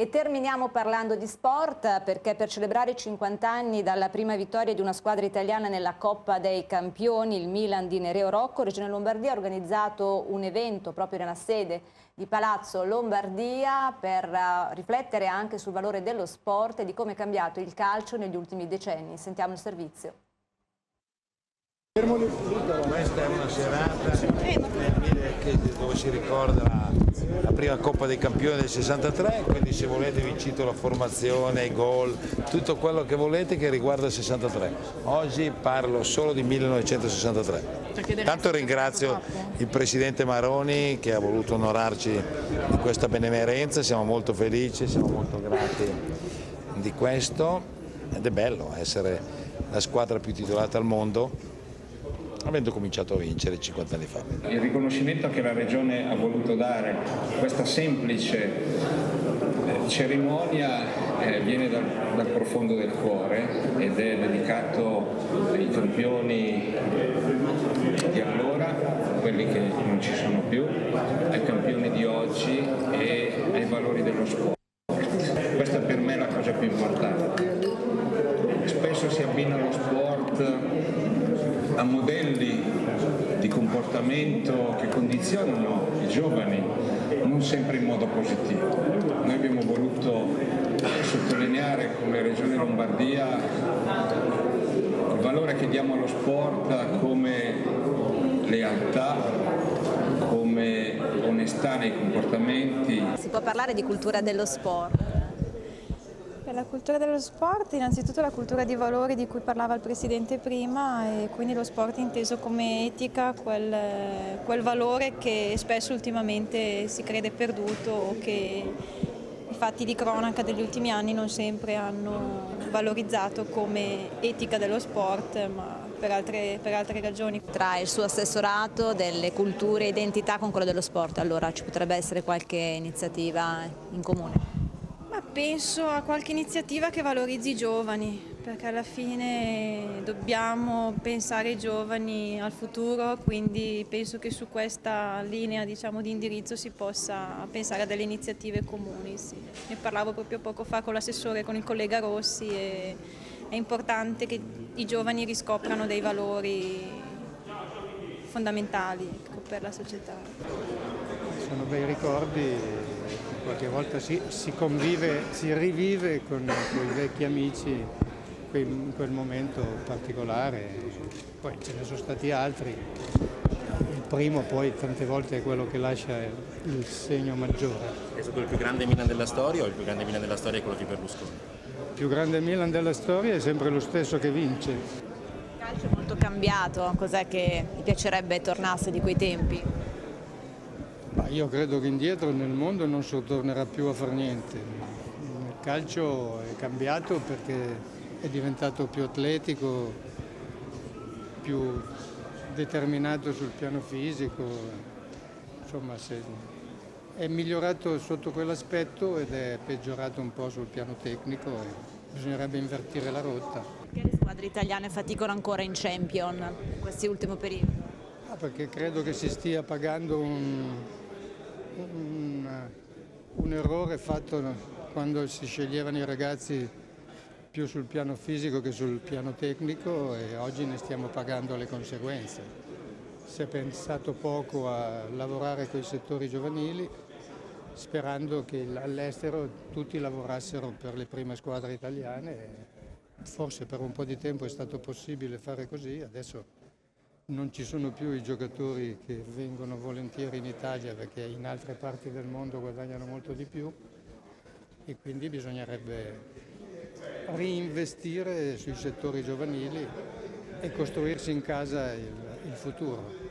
E terminiamo parlando di sport perché per celebrare i 50 anni dalla prima vittoria di una squadra italiana nella Coppa dei Campioni, il Milan di Nereo Rocco, Regione Lombardia ha organizzato un evento proprio nella sede di Palazzo Lombardia per eh, riflettere anche sul valore dello sport e di come è cambiato il calcio negli ultimi decenni. Sentiamo il servizio. Questa è una serata dove si ricorda la, prima Coppa dei Campioni del 63, quindi se volete vi cito la formazione, i gol, tutto quello che volete che riguarda il 63. Oggi parlo solo di 1963. Tanto ringrazio il Presidente Maroni che ha voluto onorarci di questa benemerenza, siamo molto felici, siamo molto grati di questo ed è bello essere la squadra più titolata al mondo avendo cominciato a vincere 50 anni fa. Il riconoscimento che la Regione ha voluto dare a questa semplice eh, cerimonia eh, viene dal, dal, profondo del cuore ed è dedicato ai campioni di allora, quelli che non ci sono più, ai campioni di oggi e ai valori dello sport. Questa per me è la cosa più importante. Spesso si abbina lo sport a modelli di comportamento che condizionano i giovani non sempre in modo positivo. Noi abbiamo voluto sottolineare come Regione Lombardia il valore che diamo allo sport come lealtà, come onestà nei comportamenti. Si può parlare di cultura dello sport? La cultura dello sport, innanzitutto la cultura di valori di cui parlava il Presidente prima e quindi lo sport inteso come etica, quel, quel valore che spesso ultimamente si crede perduto o che i fatti di cronaca degli ultimi anni non sempre hanno valorizzato come etica dello sport ma per altre, per altre ragioni. Tra il suo assessorato delle culture e identità con quello dello sport, allora ci potrebbe essere qualche iniziativa in comune? Penso a qualche iniziativa che valorizzi i giovani, perché alla fine dobbiamo pensare ai giovani al futuro, quindi penso che su questa linea diciamo, di indirizzo si possa pensare a delle iniziative comuni. Sì. Ne parlavo proprio poco fa con l'assessore, con il collega Rossi e è importante che i giovani riscoprano dei valori fondamentali ecco, per la società. Sono bei ricordi qualche volta si, si convive, si rivive con, con i vecchi amici in quel momento particolare, poi ce ne sono stati altri. Il primo poi tante volte è quello che lascia il segno maggiore. È stato il più grande Milan della storia o il più grande Milan della storia è quello di Berlusconi? Il più grande Milan della storia è sempre lo stesso che vince. Il calcio è molto cambiato, cos'è che ti piacerebbe tornasse di quei tempi? Io credo che indietro nel mondo non si tornerà più a fare niente. Il calcio è cambiato perché è diventato più atletico, più determinato sul piano fisico, insomma è migliorato sotto quell'aspetto ed è peggiorato un po' sul piano tecnico e bisognerebbe invertire la rotta. Perché le squadre italiane faticano ancora in Champion in questi ultimi periodi? Ah, perché credo che si stia pagando un, un, un errore fatto quando si sceglievano i ragazzi più sul piano fisico che sul piano tecnico e oggi ne stiamo pagando le conseguenze. Si è pensato poco a lavorare con i settori giovanili sperando che all'estero tutti lavorassero per le prime squadre italiane. Forse per un po' di tempo è stato possibile fare così, adesso non ci sono più i giocatori che vengono volentieri in Italia perché in altre parti del mondo guadagnano molto di più e quindi bisognerebbe reinvestire sui settori giovanili e costruirsi in casa il, il futuro.